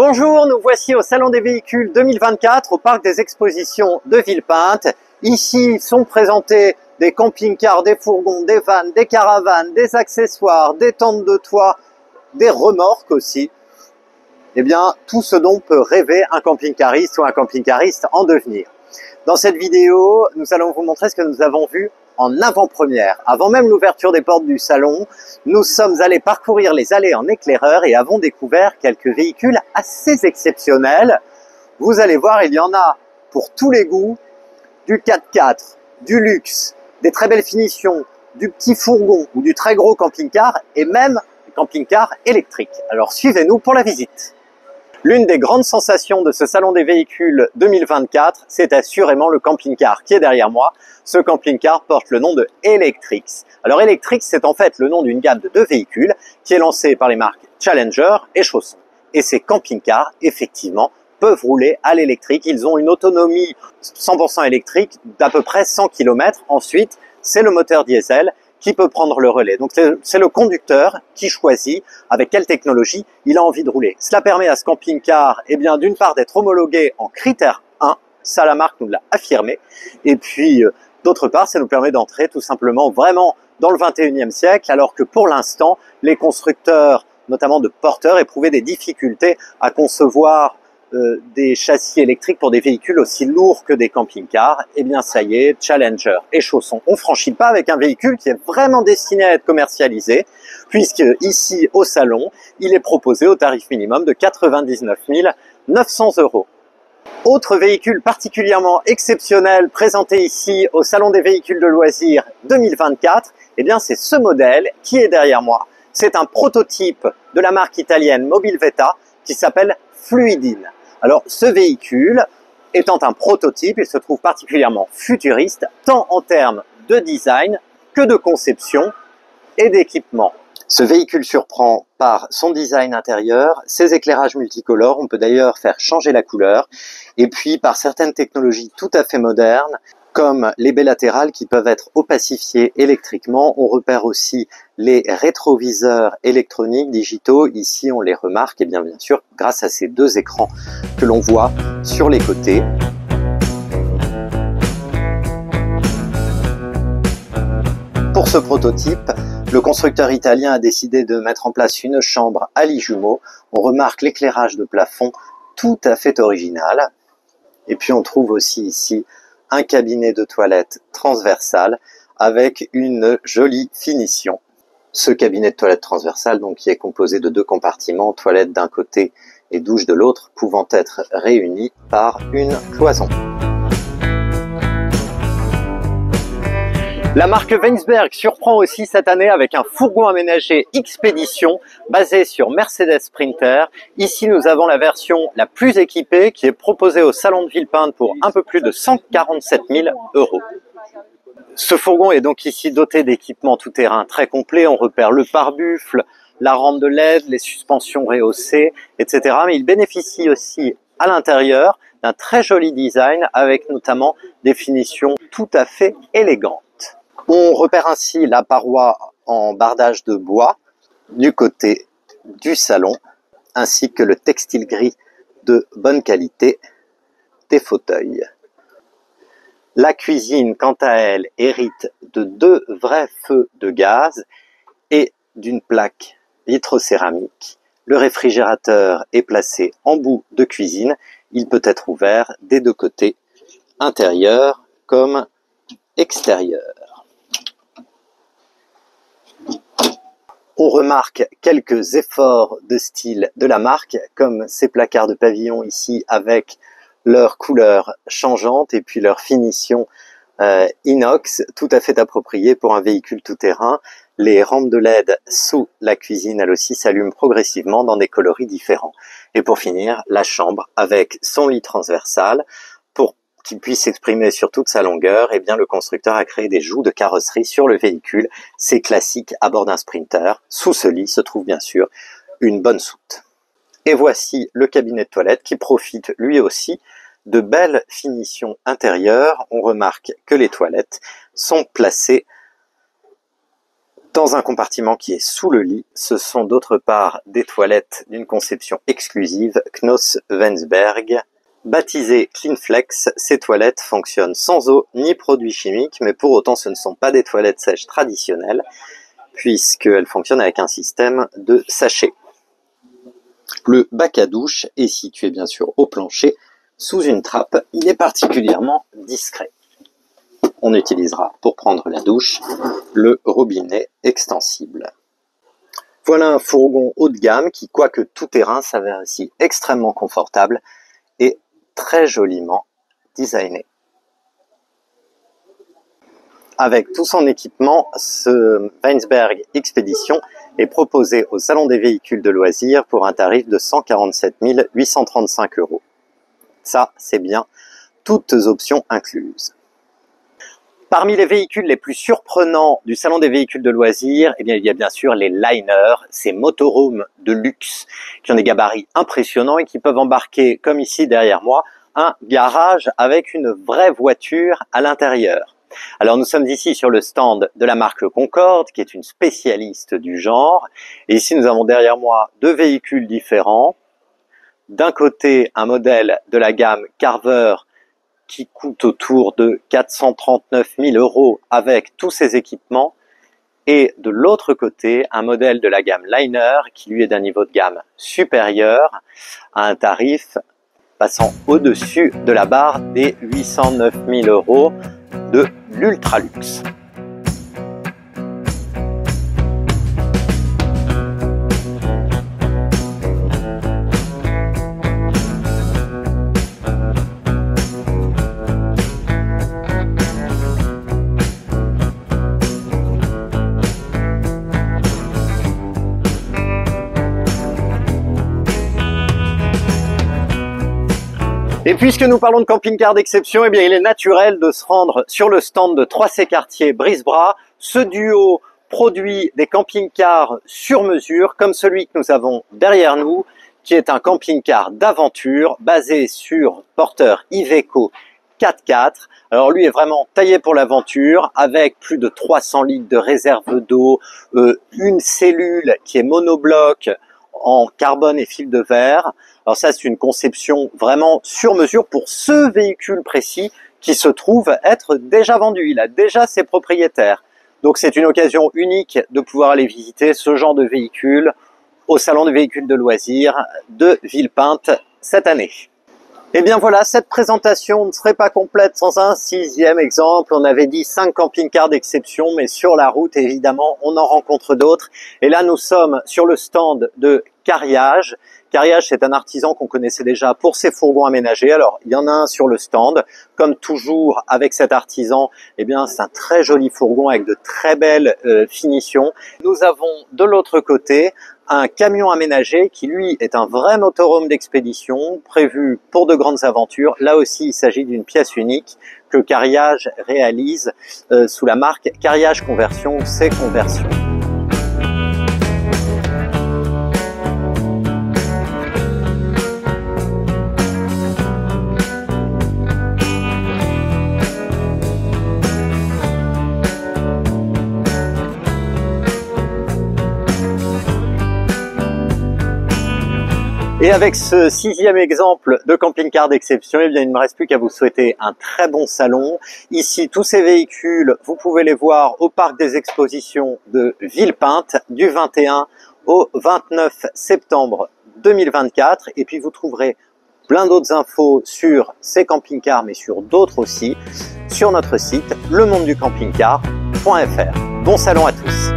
Bonjour, nous voici au Salon des véhicules 2024 au Parc des expositions de Villepinte. Ici sont présentés des camping-cars, des fourgons, des vannes, des caravanes, des accessoires, des tentes de toit, des remorques aussi. Eh bien, tout ce dont peut rêver un camping-cariste ou un camping-cariste en devenir. Dans cette vidéo, nous allons vous montrer ce que nous avons vu en avant-première. Avant même l'ouverture des portes du salon, nous sommes allés parcourir les allées en éclaireur et avons découvert quelques véhicules assez exceptionnels. Vous allez voir, il y en a pour tous les goûts, du 4x4, du luxe, des très belles finitions, du petit fourgon ou du très gros camping-car et même camping-car électrique. Alors suivez-nous pour la visite. L'une des grandes sensations de ce salon des véhicules 2024, c'est assurément le camping-car qui est derrière moi. Ce camping-car porte le nom de Electrix. Alors Electrix, c'est en fait le nom d'une gamme de deux véhicules qui est lancée par les marques Challenger et Chausson. Et ces camping-cars, effectivement, peuvent rouler à l'électrique. Ils ont une autonomie 100% électrique d'à peu près 100 km. Ensuite, c'est le moteur diesel qui peut prendre le relais. Donc c'est le conducteur qui choisit avec quelle technologie il a envie de rouler. Cela permet à ce camping-car, eh bien, d'une part d'être homologué en critère 1, ça la marque nous l'a affirmé, et puis euh, d'autre part, ça nous permet d'entrer tout simplement vraiment dans le 21e siècle, alors que pour l'instant, les constructeurs, notamment de porteurs, éprouvaient des difficultés à concevoir euh, des châssis électriques pour des véhicules aussi lourds que des camping-cars, eh bien ça y est, Challenger et Chausson, on franchit pas avec un véhicule qui est vraiment destiné à être commercialisé, puisque ici au salon, il est proposé au tarif minimum de 99 900 euros. Autre véhicule particulièrement exceptionnel présenté ici au Salon des véhicules de loisirs 2024, eh bien c'est ce modèle qui est derrière moi. C'est un prototype de la marque italienne Mobilvetta qui s'appelle Fluidine. Alors ce véhicule, étant un prototype, il se trouve particulièrement futuriste, tant en termes de design que de conception et d'équipement. Ce véhicule surprend par son design intérieur, ses éclairages multicolores, on peut d'ailleurs faire changer la couleur, et puis par certaines technologies tout à fait modernes, comme les baies latérales qui peuvent être opacifiées électriquement. On repère aussi les rétroviseurs électroniques digitaux. Ici, on les remarque, et bien, bien sûr, grâce à ces deux écrans que l'on voit sur les côtés. Pour ce prototype, le constructeur italien a décidé de mettre en place une chambre à lit jumeau. On remarque l'éclairage de plafond tout à fait original. Et puis on trouve aussi ici un cabinet de toilette transversal avec une jolie finition. Ce cabinet de toilette transversal, donc, qui est composé de deux compartiments, toilette d'un côté et douche de l'autre, pouvant être réunis par une cloison. La marque Weinsberg surprend aussi cette année avec un fourgon aménagé Expédition basé sur Mercedes Sprinter. Ici, nous avons la version la plus équipée qui est proposée au Salon de Villepinte pour un peu plus de 147 000 euros. Ce fourgon est donc ici doté d'équipements tout-terrain très complets. On repère le pare-buffle, la rampe de LED, les suspensions rehaussées, etc. Mais il bénéficie aussi à l'intérieur d'un très joli design avec notamment des finitions tout à fait élégantes. On repère ainsi la paroi en bardage de bois du côté du salon, ainsi que le textile gris de bonne qualité des fauteuils. La cuisine, quant à elle, hérite de deux vrais feux de gaz et d'une plaque vitrocéramique. Le réfrigérateur est placé en bout de cuisine. Il peut être ouvert des deux côtés, intérieur comme extérieur. On remarque quelques efforts de style de la marque, comme ces placards de pavillon ici avec leur couleur changeante et puis leur finition euh, inox tout à fait appropriée pour un véhicule tout-terrain. Les rampes de LED sous la cuisine, elles aussi, s'allument progressivement dans des coloris différents. Et pour finir, la chambre avec son lit transversal qui puisse s'exprimer sur toute sa longueur, eh bien le constructeur a créé des joues de carrosserie sur le véhicule. C'est classique à bord d'un Sprinter. Sous ce lit se trouve bien sûr une bonne soute. Et voici le cabinet de toilette qui profite lui aussi de belles finitions intérieures. On remarque que les toilettes sont placées Dans un compartiment qui est sous le lit, ce sont d'autre part des toilettes d'une conception exclusive Knos Wensberg. Baptisées Cleanflex, ces toilettes fonctionnent sans eau ni produits chimiques, mais pour autant ce ne sont pas des toilettes sèches traditionnelles, puisqu'elles fonctionnent avec un système de sachet. Le bac à douche est situé bien sûr au plancher, sous une trappe. Il est particulièrement discret. On utilisera pour prendre la douche le robinet extensible. Voilà un fourgon haut de gamme qui, quoique tout terrain, s'avère ici extrêmement confortable très joliment designé. Avec tout son équipement, ce Weinsberg Expedition est proposé au Salon des véhicules de loisirs pour un tarif de 147 835 euros. Ça, c'est bien, toutes options incluses. Parmi les véhicules les plus surprenants du salon des véhicules de loisirs, eh bien, il y a bien sûr les liners, ces motorhomes de luxe qui ont des gabarits impressionnants et qui peuvent embarquer, comme ici derrière moi, un garage avec une vraie voiture à l'intérieur. Alors nous sommes ici sur le stand de la marque Concorde, qui est une spécialiste du genre. Et ici nous avons derrière moi deux véhicules différents d'un côté un modèle de la gamme Carver qui coûte autour de 439 000 euros avec tous ses équipements, et de l'autre côté un modèle de la gamme Liner qui lui est d'un niveau de gamme supérieur à un tarif passant au-dessus de la barre des 809 000 euros de l'ultra-luxe. Et puisque nous parlons de camping-car d'exception, eh bien, il est naturel de se rendre sur le stand de 3C Quartier Brisebras. Ce duo produit des camping-cars sur mesure, comme celui que nous avons derrière nous, qui est un camping-car d'aventure basé sur porteur Iveco 4x4. Alors lui est vraiment taillé pour l'aventure avec plus de 300 litres de réserve d'eau, euh, une cellule qui est monobloc en carbone et fil de verre. Alors ça, c'est une conception vraiment sur mesure pour ce véhicule précis qui se trouve être déjà vendu. Il a déjà ses propriétaires. Donc c'est une occasion unique de pouvoir aller visiter ce genre de véhicule au salon de véhicules de loisirs de Villepinte cette année. Et eh bien voilà, cette présentation ne serait pas complète sans un sixième exemple. On avait dit cinq camping-cars d'exception, mais sur la route, évidemment, on en rencontre d'autres. Et là, nous sommes sur le stand de Carriage. Carriage, c'est un artisan qu'on connaissait déjà pour ses fourgons aménagés. Alors, il y en a un sur le stand. Comme toujours avec cet artisan, eh bien, c'est un très joli fourgon avec de très belles euh, finitions. Nous avons de l'autre côté un camion aménagé qui lui est un vrai motorhome d'expédition prévu pour de grandes aventures. Là aussi, il s'agit d'une pièce unique que Carriage réalise euh, sous la marque Carriage Conversion, c'est Conversion. Et avec ce sixième exemple de camping-car d'exception, eh il ne me reste plus qu'à vous souhaiter un très bon salon. Ici, tous ces véhicules, vous pouvez les voir au parc des expositions de Villepinte du 21 au 29 septembre 2024. Et puis, vous trouverez plein d'autres infos sur ces camping-cars, mais sur d'autres aussi, sur notre site lemondeducampingcar.fr. Bon salon à tous